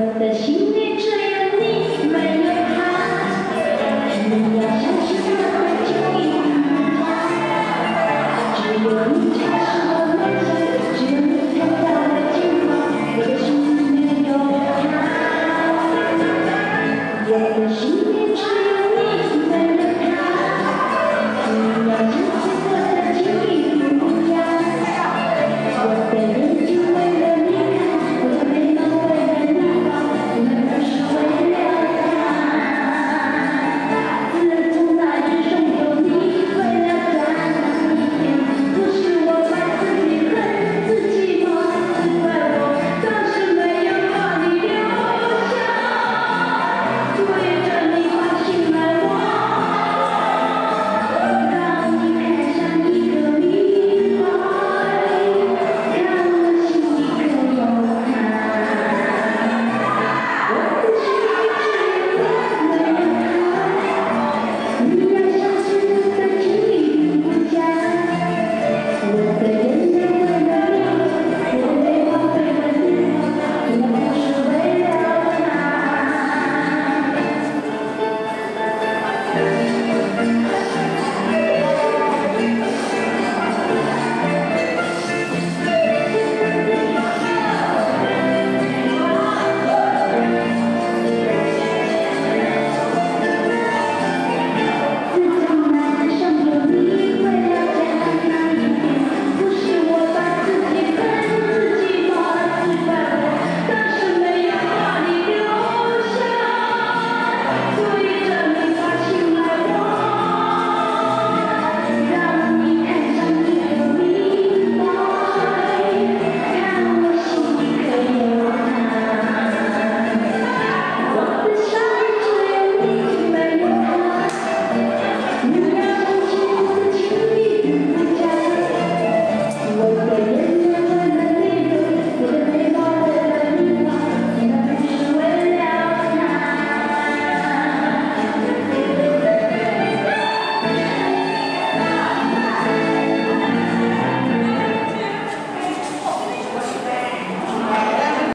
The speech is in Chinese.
我的心里只有你，没有他。你要相信我，会救你一命。只有你。